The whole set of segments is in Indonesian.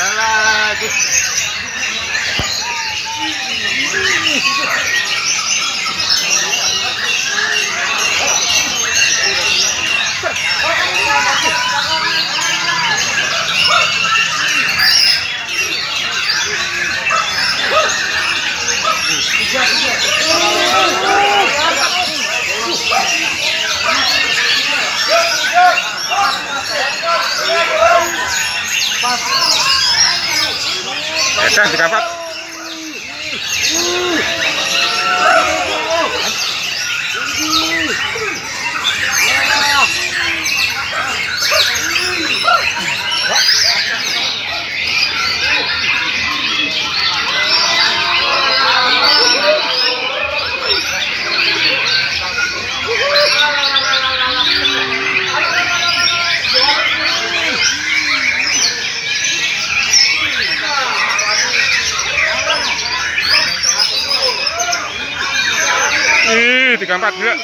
Yalla. Eta dikapak. Tiga empat gila.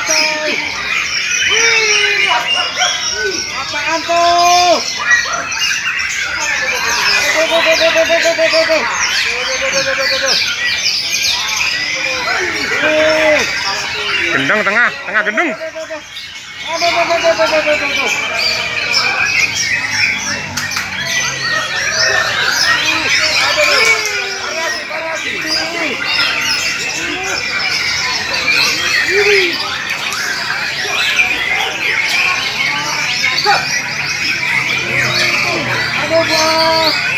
Coy. Apaan tuh? Tuh, tuh, tuh, tuh, tuh, tuh, tuh, tuh. Tuh. Gendeng tengah, tengah gendeng. Go!